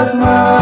ฉั